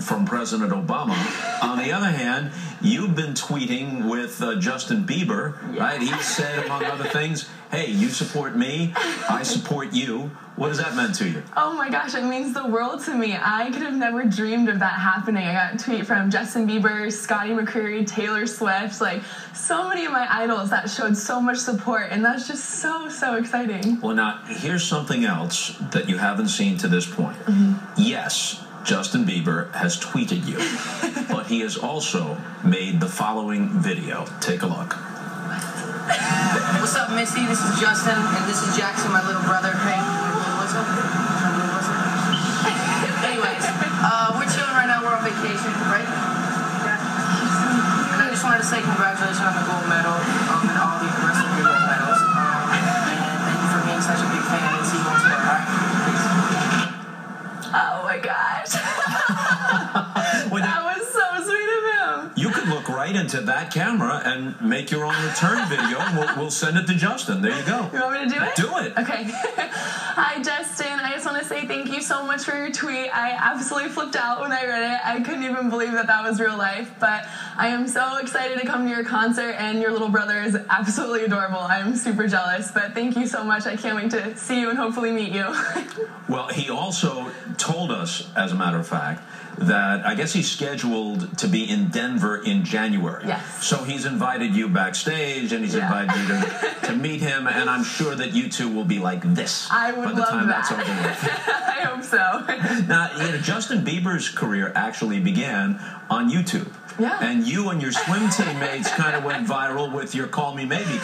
from President Obama. On the other hand, you've been tweeting with uh, Justin Bieber, Yeah. right? He said, among other things, hey, you support me, I support you. What has that meant to you? Oh my gosh, it means the world to me. I could have never dreamed of that happening. I got a tweet from Justin Bieber, Scotty McCreery, Taylor Swift, like so many of my idols that showed so much support, and that's just so, so exciting. Well, now, here's something else that you haven't seen to this point. Yes, Justin Bieber has tweeted you, but he has also made the following video. Take a look. What's up, Missy? This is Justin, and this is Jaxon, my little brother. Hey, what's up? What's up? Anyways, uh, we're chilling right now. We're on vacation, right? And I just wanted to say congratulations on the gold medal could look right into that camera and make your own return video, we'll, we'll send it to Justin. There you go. You want me to do it? Do it. Okay. Hi, Justin. I just want to say thank you so much for your tweet. I absolutely flipped out when I read it. I couldn't even believe that that was real life. But I am so excited to come to your concert, and your little brother is absolutely adorable. I'm super jealous. But thank you so much. I can't wait to see you and hopefully meet you. Well, he also told us, as a matter of fact, that I guess he's scheduled to be in Denver in January. Yes. So he's invited you backstage and he's Yeah. invited you to, to meet him, and I'm sure that you two will be like this I would by the love time that. that's over. I hope so. Now, you know, Justin Bieber's career actually began on YouTube. Yeah. And you and your swim teammates kind of went viral with your Call Me Maybe